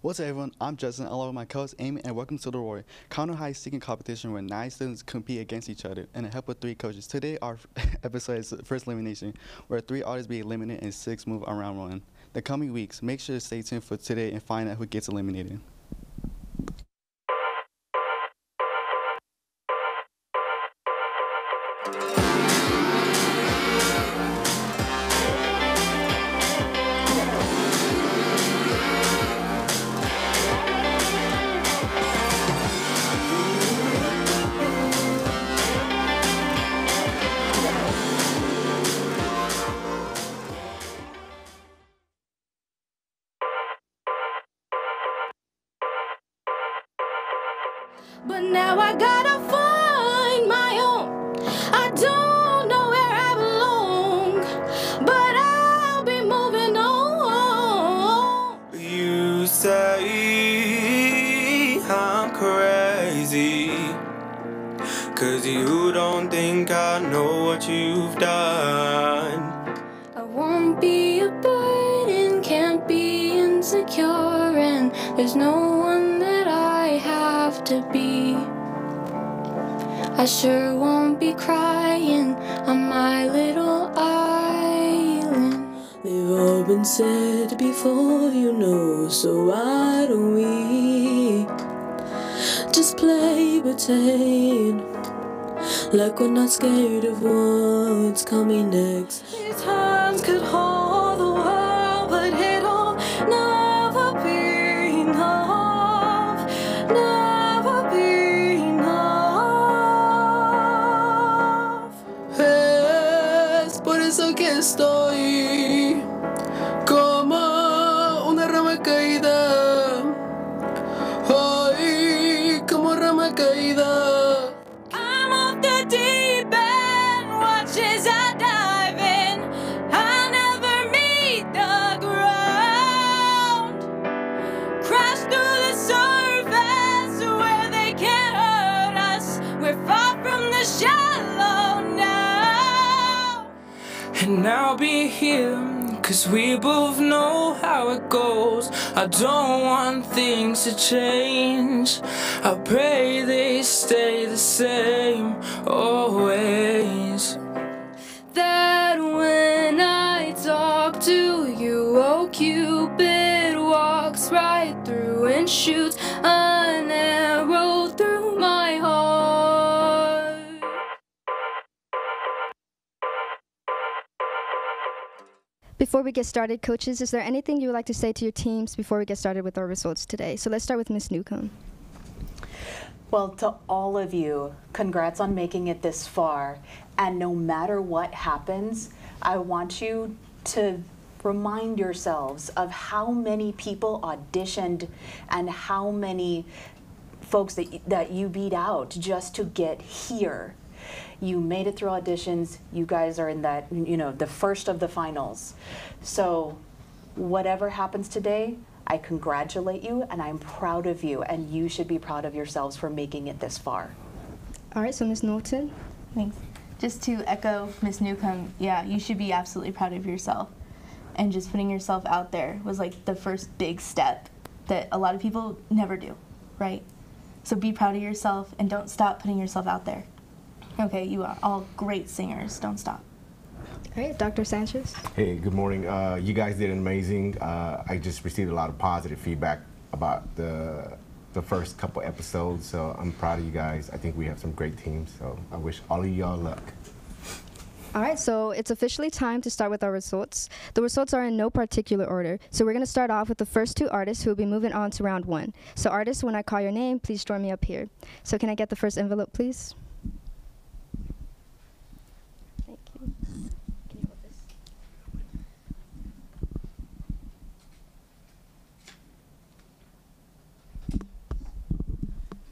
What's up, everyone? I'm Justin, along with my co-host Amy, and welcome to the Roar, Counter High Seeking competition where nine students compete against each other and a help with three coaches. Today, our episode is first elimination, where three artists be eliminated and six move around one. The coming weeks, make sure to stay tuned for today and find out who gets eliminated. But now I gotta find my own. I don't know where I belong, but I'll be moving on. You say I'm crazy. Cause you don't think I know what you've done. I won't be a burden, can't be insecure, and there's no one that I have to be. I sure won't be crying on my little island. They've all been said before, you know, so why don't we just play pretend like we're not scared of what's coming next? These hands could hold estoy And I'll be here, cause we both know how it goes. I don't want things to change. I pray they stay the same always. That when I talk to you, oh Cupid walks right through and shoots Before we get started, coaches, is there anything you would like to say to your teams before we get started with our results today? So let's start with Ms. Newcomb. Well, to all of you, congrats on making it this far. And no matter what happens, I want you to remind yourselves of how many people auditioned and how many folks that, that you beat out just to get here. You made it through auditions. You guys are in that, you know, the first of the finals. So, whatever happens today, I congratulate you and I'm proud of you, and you should be proud of yourselves for making it this far. All right, so Miss Norton. Thanks. Just to echo Miss Newcomb, yeah, you should be absolutely proud of yourself. And just putting yourself out there was like the first big step that a lot of people never do, right? So be proud of yourself and don't stop putting yourself out there. Okay, you are all great singers. Don't stop. All right, Dr. Sanchez. Hey, good morning. Uh, you guys did amazing. Uh, I just received a lot of positive feedback about the the first couple episodes, so I'm proud of you guys. I think we have some great teams, so I wish all of y'all luck. All right, so it's officially time to start with our results. The results are in no particular order. So we're going to start off with the first two artists who will be moving on to round one. So, artists, when I call your name, please join me up here. So, can I get the first envelope, please? Thank you. Can you hold this?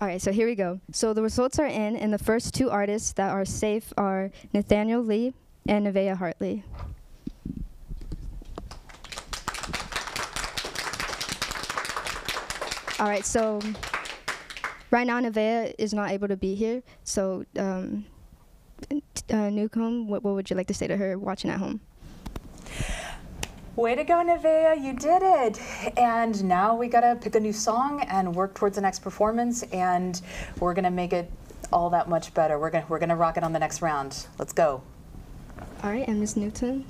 All right, so here we go. So the results are in, and the first two artists that are safe are Nathaniel Lee and Nevaeh Hartley. All right, so right now Nevaeh is not able to be here. So, um, uh, Newcomb, what, what would you like to say to her watching at home? Way to go, Nevaeh, you did it. And now we gotta pick a new song and work towards the next performance, and we're gonna make it all that much better. We're gonna, we're gonna rock it on the next round. Let's go. All right, and Miss Newton.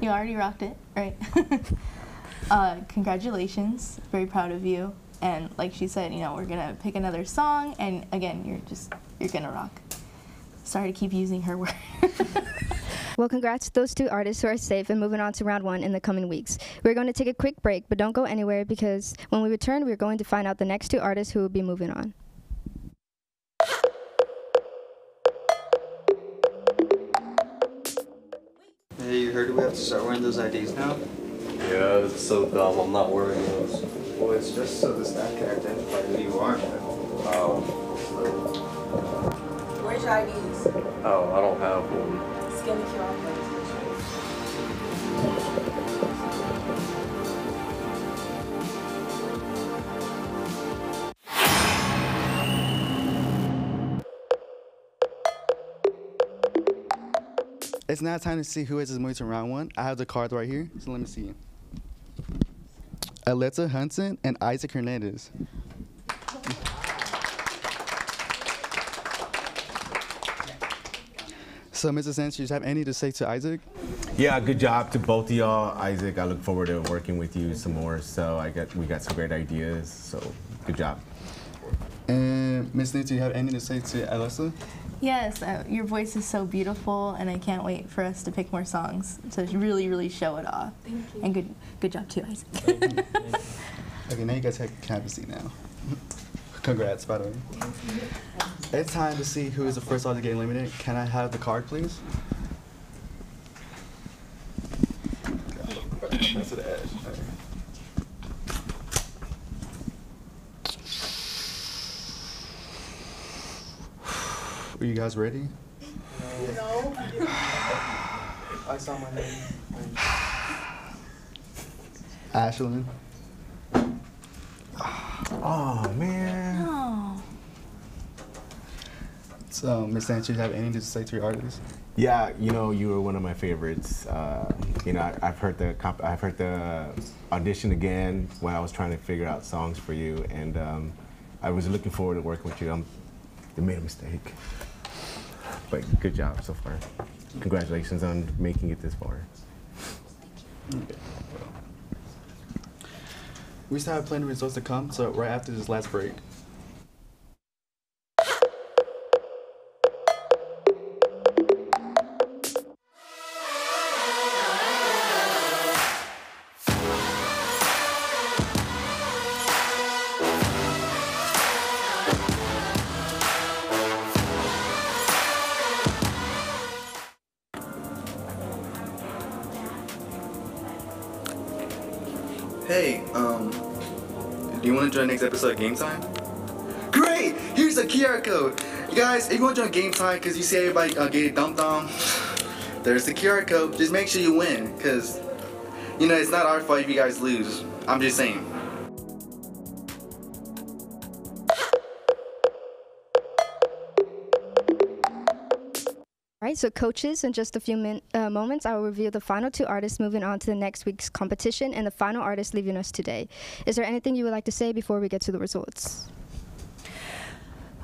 You already rocked it, right? uh, congratulations. Very proud of you. And like she said, you know, we're gonna pick another song, and again, you're just you're gonna rock. Sorry to keep using her word. Well, congrats to those two artists who are safe and moving on to round one in the coming weeks. We're going to take a quick break, but don't go anywhere because when we return, we're going to find out the next two artists who will be moving on. Hey, you heard we have to start wearing those IDs now? Yeah, it's so dumb. I'm not wearing those. Well, it's just so the staff can identify who you are. Oh, Where's your IDs? oh, I don't have one. It's now time to see who is moving to round one. I have the cards right here, so let me see. Aletta Hudson and Isaac Hernandez. So, Mrs. Sands, do you have any to say to Isaac? Yeah, good job to both of y'all. Isaac, I look forward to working with you some more. So I got we got some great ideas. So good job. And Miss do you have any to say to Alyssa? yes, uh, your voice is so beautiful, and I can't wait for us to pick more songs to really, really show it off. Thank you. And good, good job too, Isaac. Okay, now you guys have, can have a seat now. Congrats, by the way. It's time to see who is the first one to get eliminated. Can I have the card, please? That's to the edge. All right. Are you guys ready? I saw my name. Ashlyn. Oh man. So, Miss Sanchez, have anything to say to your artists? Yeah, you know, you were one of my favorites. Uh, you know, I, I've heard the comp- I've heard the audition again when I was trying to figure out songs for you, and um, I was looking forward to working with you. Um, they made a mistake, but good job so far. Congratulations on making it this far. We still have plenty of results to come, so right after this last break. Want to join next episode Game Time? Great! Here's the QR code. You guys, if you want to join Game Time because you see everybody uh, get dumped on, there's the QR code. Just make sure you win because, you know, it's not our fault if you guys lose. I'm just saying. Right, so coaches, in just a few min- uh, moments, I will reveal the final two artists moving on to the next week's competition and the final artist leaving us today. Is there anything you would like to say before we get to the results?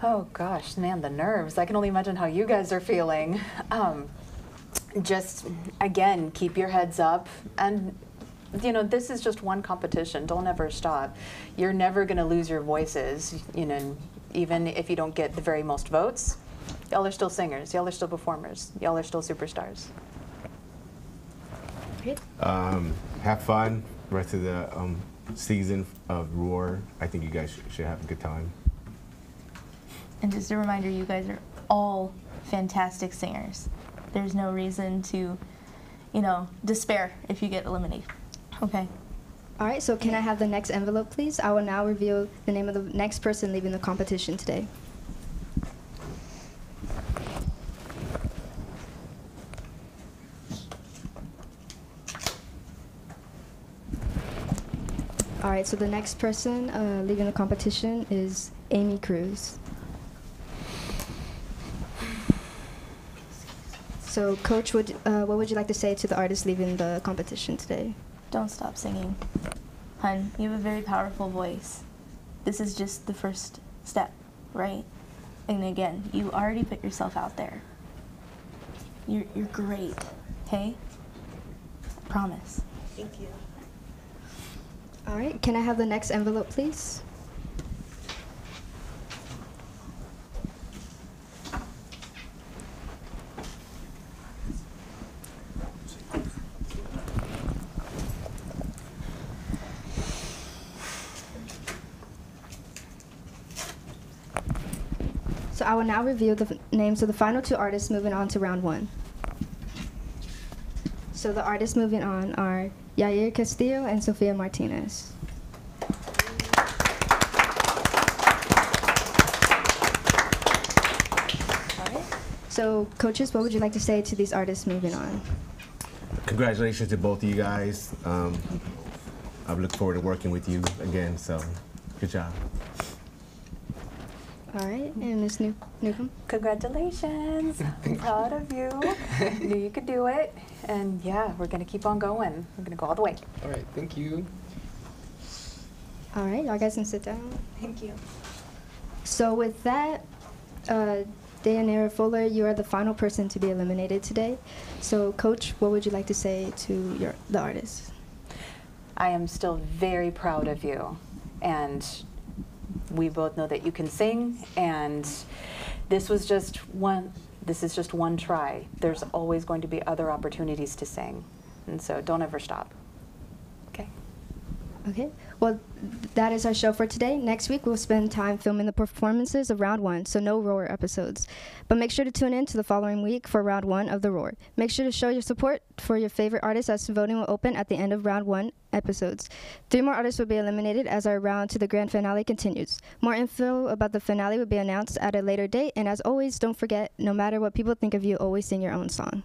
Oh gosh, man, the nerves. I can only imagine how you guys are feeling. Um, just again, keep your heads up and you know, this is just one competition. Don't ever stop. You're never going to lose your voices, you know, even if you don't get the very most votes. Y'all are still singers. Y'all are still performers. Y'all are still superstars. Um, have fun. Rest of the um, season of Roar. I think you guys sh- should have a good time. And just a reminder, you guys are all fantastic singers. There's no reason to, you know, despair if you get eliminated. Okay. All right, so can I have the next envelope, please? I will now reveal the name of the next person leaving the competition today. All right, so the next person uh, leaving the competition is Amy Cruz. So, Coach, would, uh, what would you like to say to the artist leaving the competition today? Don't stop singing. Hun, you have a very powerful voice. This is just the first step, right? And again, you already put yourself out there. You're, you're great, okay? Promise. Thank you. All right, can I have the next envelope, please? So I will now review the names of the final two artists moving on to round one. So the artists moving on are Yair Castillo and Sofia Martinez. So, coaches, what would you like to say to these artists moving on? Congratulations to both of you guys. Um, I look forward to working with you again. So, good job. All right, and Ms. New- Newcomb? Congratulations. I'm proud of you. Knew you could do it. And yeah, we're going to keep on going. We're going to go all the way. All right, thank you. All right, y'all guys can sit down. Thank you. So with that, uh, Dayanara Fuller, you are the final person to be eliminated today. So, Coach, what would you like to say to your the artists? I am still very proud of you. And we both know that you can sing and this was just one this is just one try. There's always going to be other opportunities to sing. And so don't ever stop. Okay. Well, that is our show for today. Next week, we'll spend time filming the performances of round one, so no Roar episodes. But make sure to tune in to the following week for round one of the Roar. Make sure to show your support for your favorite artists as voting will open at the end of round one episodes. Three more artists will be eliminated as our round to the grand finale continues. More info about the finale will be announced at a later date. And as always, don't forget no matter what people think of you, always sing your own song.